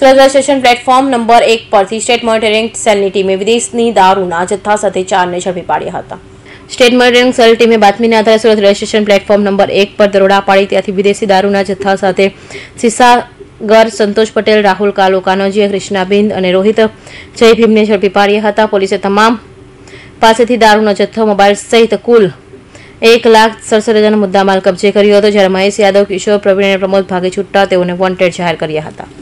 Surat station platform number એક પરથી state monitoring સેલની ટીમે વિદેશની દારૂના જથ્થા સાથે ચારને ઝડપી પાડ્યા હતા. સ્ટેટ મોનિટરિંગ સેલ ટીમે બાતમીના આધારે Surat railway station platform number એક પર દરોડા પાડી ત્યાંથી વિદેશી દારૂના જથ્થા સાથે સિસાગર સંતોષ પટેલ, રાહુલ કાલો કાનોજી કૃષ્ણાબિંદ અને રોહિત જય ભીમને ઝડપી પાડ્યા હતા. પોલીસે તમામ પાસેથી દારૂનો જથ્થો, મોબાઈલ સહિત કુલ એક લાખ સડસઠ હજારનો મુદ્દામાલ કબજે કર્યો હતો જ્યારે મહેશ યાદવ, કિશોર પ્રવીણ અને પ્રમોદ ભાગે છૂટતા તેઓને વોન્ટેડ જાહેર કર્યા હતા.